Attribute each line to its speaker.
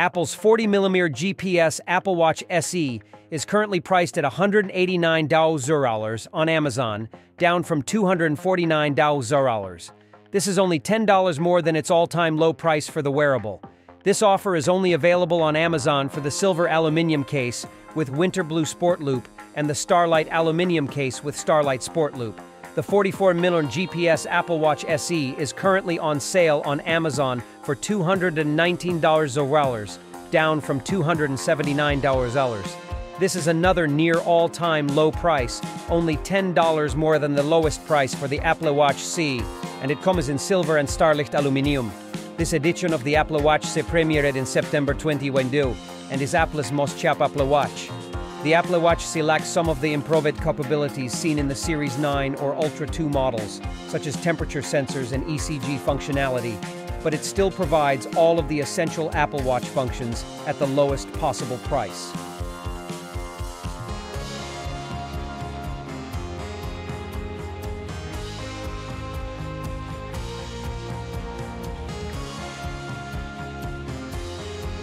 Speaker 1: Apple's 40mm GPS Apple Watch SE is currently priced at $189 on Amazon, down from $249 This is only $10 more than its all-time low price for the wearable. This offer is only available on Amazon for the silver aluminium case with winter blue sport loop and the Starlight aluminium case with Starlight sport loop. The 44mm GPS Apple Watch SE is currently on sale on Amazon for $219 down from $279 This is another near all-time low price, only $10 more than the lowest price for the Apple Watch SE, and it comes in silver and Starlight aluminium. This edition of the Apple Watch se premiered in September 2022 and is Apple's most chap Apple Watch. The Apple Watch lacks some of the improved capabilities seen in the Series 9 or Ultra 2 models, such as temperature sensors and ECG functionality, but it still provides all of the essential Apple Watch functions at the lowest possible price.